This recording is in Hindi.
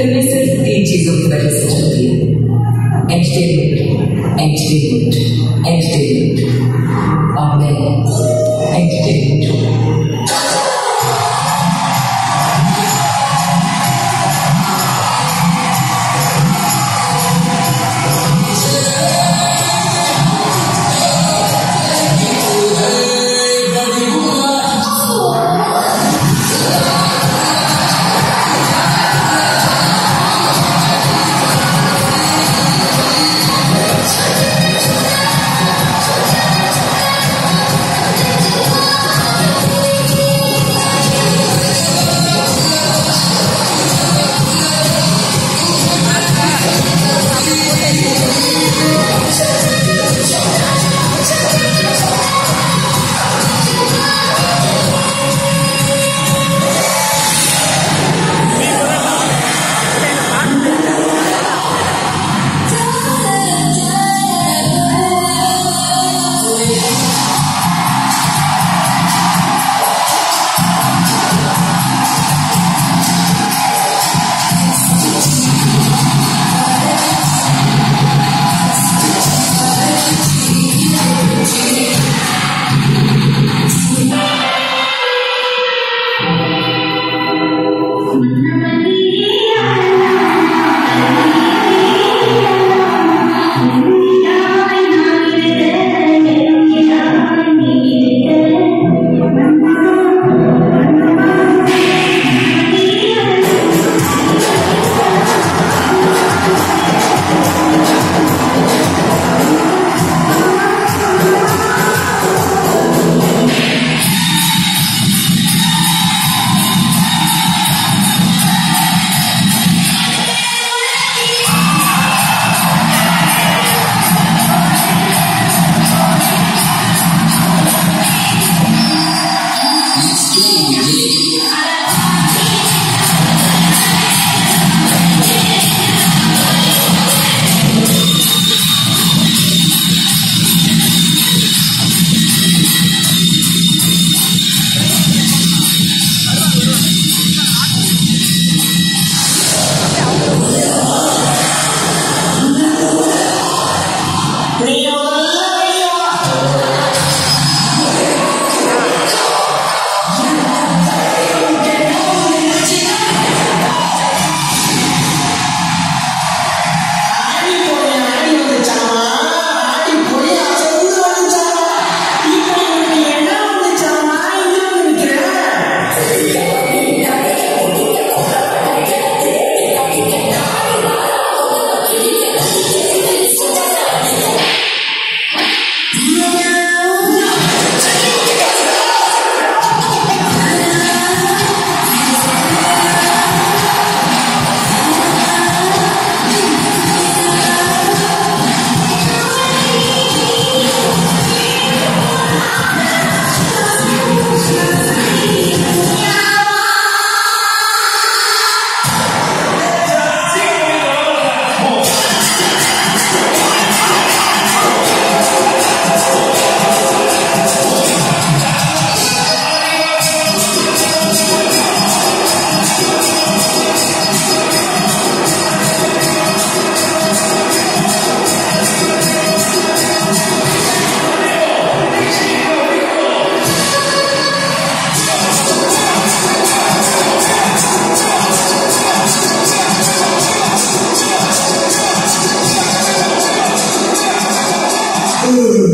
फिर मैं सिर्फ़ तीन चीज़ों की वजह से चलती हूँ। एंटरटेनमेंट एंटरटेनमेंट एंटरटेनमेंट और मैं एंटरटेनमेंट हूँ Ooh.